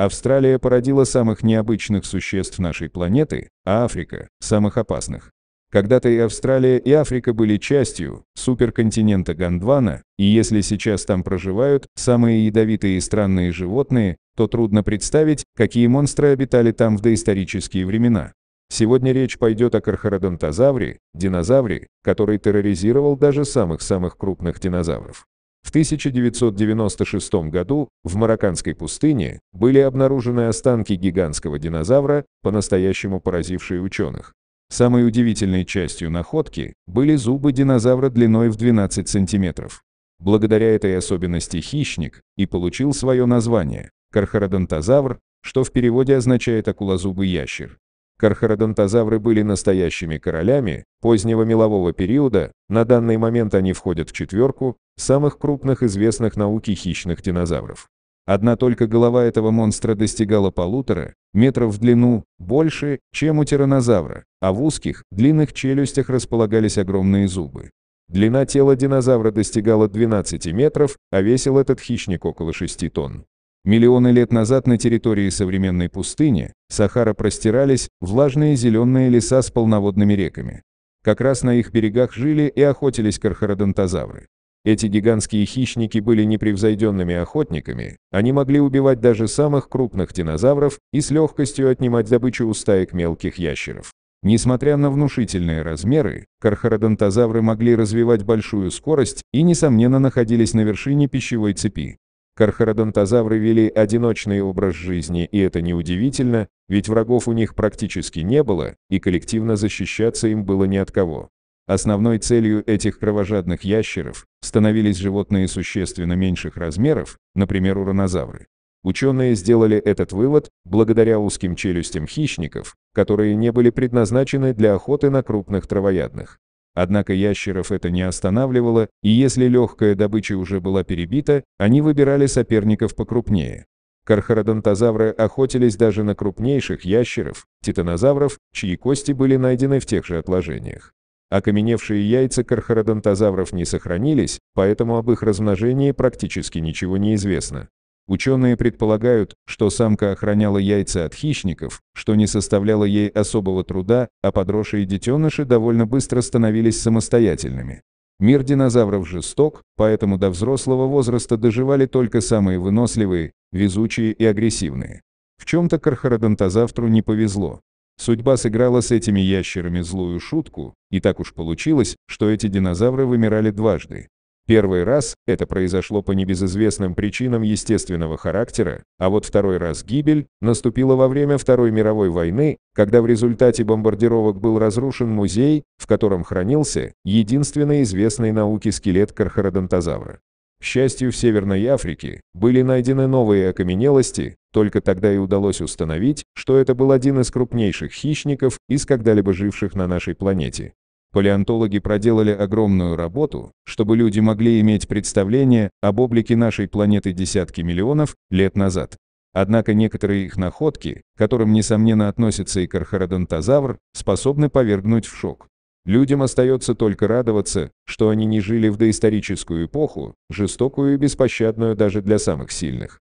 Австралия породила самых необычных существ нашей планеты, а Африка – самых опасных. Когда-то и Австралия, и Африка были частью суперконтинента Гондвана, и если сейчас там проживают самые ядовитые и странные животные, то трудно представить, какие монстры обитали там в доисторические времена. Сегодня речь пойдет о кархародонтозавре, динозавре, который терроризировал даже самых-самых крупных динозавров. В 1996 году в Марокканской пустыне были обнаружены останки гигантского динозавра, по-настоящему поразившие ученых. Самой удивительной частью находки были зубы динозавра длиной в 12 сантиметров. Благодаря этой особенности хищник и получил свое название – кархародонтозавр, что в переводе означает акулозубый ящер. Кархародонтозавры были настоящими королями позднего мелового периода, на данный момент они входят в четверку самых крупных известных науке хищных динозавров. Одна только голова этого монстра достигала полутора метров в длину, больше, чем у тиранозавра, а в узких, длинных челюстях располагались огромные зубы. Длина тела динозавра достигала 12 метров, а весил этот хищник около 6 тонн. Миллионы лет назад на территории современной пустыни, Сахара простирались влажные зеленые леса с полноводными реками. Как раз на их берегах жили и охотились кархародонтозавры. Эти гигантские хищники были непревзойденными охотниками, они могли убивать даже самых крупных динозавров и с легкостью отнимать добычу у стаек мелких ящеров. Несмотря на внушительные размеры, кархародонтозавры могли развивать большую скорость и, несомненно, находились на вершине пищевой цепи. Кархародонтозавры вели одиночный образ жизни, и это неудивительно, ведь врагов у них практически не было, и коллективно защищаться им было ни от кого. Основной целью этих кровожадных ящеров становились животные существенно меньших размеров, например, уранозавры. Ученые сделали этот вывод благодаря узким челюстям хищников, которые не были предназначены для охоты на крупных травоядных. Однако ящеров это не останавливало, и если легкая добыча уже была перебита, они выбирали соперников покрупнее. Кархародонтозавры охотились даже на крупнейших ящеров, титанозавров, чьи кости были найдены в тех же отложениях. Окаменевшие яйца кархародонтозавров не сохранились, поэтому об их размножении практически ничего не известно. Ученые предполагают, что самка охраняла яйца от хищников, что не составляло ей особого труда, а подросшие детеныши довольно быстро становились самостоятельными. Мир динозавров жесток, поэтому до взрослого возраста доживали только самые выносливые, везучие и агрессивные. В чем-то кархародонтозавру не повезло. Судьба сыграла с этими ящерами злую шутку, и так уж получилось, что эти динозавры вымирали дважды. Первый раз это произошло по небезызвестным причинам естественного характера, а вот второй раз гибель наступила во время Второй мировой войны, когда в результате бомбардировок был разрушен музей, в котором хранился единственный известный науке скелет кархародонтозавра. К счастью, в Северной Африке были найдены новые окаменелости, только тогда и удалось установить, что это был один из крупнейших хищников из когда-либо живших на нашей планете. Палеонтологи проделали огромную работу, чтобы люди могли иметь представление об облике нашей планеты десятки миллионов лет назад. Однако некоторые их находки, которым несомненно относится и кархародонтозавр, способны повергнуть в шок. Людям остается только радоваться, что они не жили в доисторическую эпоху, жестокую и беспощадную даже для самых сильных.